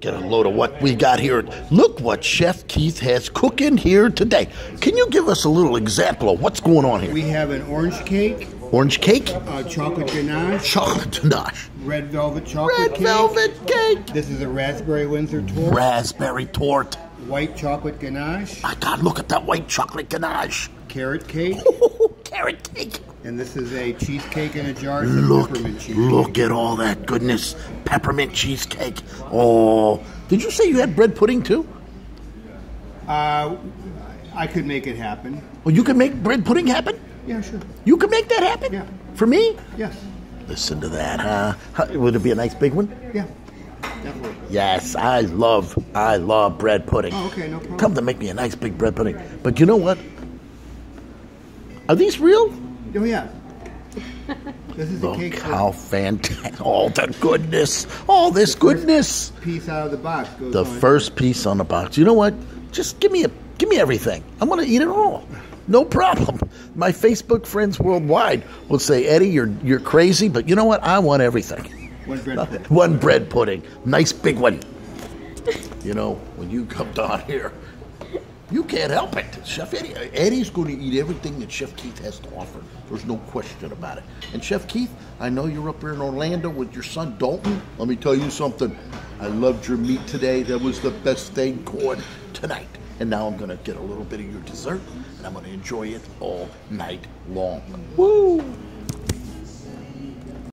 get a load of what we got here. Look what Chef Keith has cooking here today. Can you give us a little example of what's going on here? We have an orange cake, Orange cake, uh, chocolate ganache, chocolate ganache, red velvet chocolate red cake. velvet cake, This is a raspberry Linzer torte, raspberry torte. white chocolate ganache, My God, look at that white chocolate ganache. carrot cake, Carrot cake. And this is a cheesecake in a jar. Look, peppermint cheesecake. look at all that goodness. Peppermint cheesecake. Oh, did you say you had bread pudding too? Uh, I could make it happen. Well, you can make bread pudding happen? Yeah, sure. You can make that happen? Yeah. For me? Yes. Listen to that, huh? How- Would it be a nice big one? Yeah. Definitely. Yes, I love, I love bread pudding. Oh, okay, no problem. Come to make me a nice big bread pudding. But you know what? Are these real? Oh yeah. This is the Look cake. how fantastic! All the goodness, all this goodness. piece out of the box goes The first piece on the box. You know what? Just give me a, give me everything. I'm gonna eat it all. No problem. My Facebook friends worldwide will say, Eddy, you're you're crazy, but you know what? I want everything. One bread uh, pudding. One bread pudding, nice big one. You know, when you come down here, you can't help it. Chef Eddy, Eddy's going to eat everything that Chef Keith has to offer. There's no question about it. And Chef Keith, I know you're up here in Orlando with your son Dalton. Let me tell you something. I loved your meat today. That was the best thing going tonight. And now I'm going to get a little bit of your dessert, and I'm going to enjoy it all night long. Woo!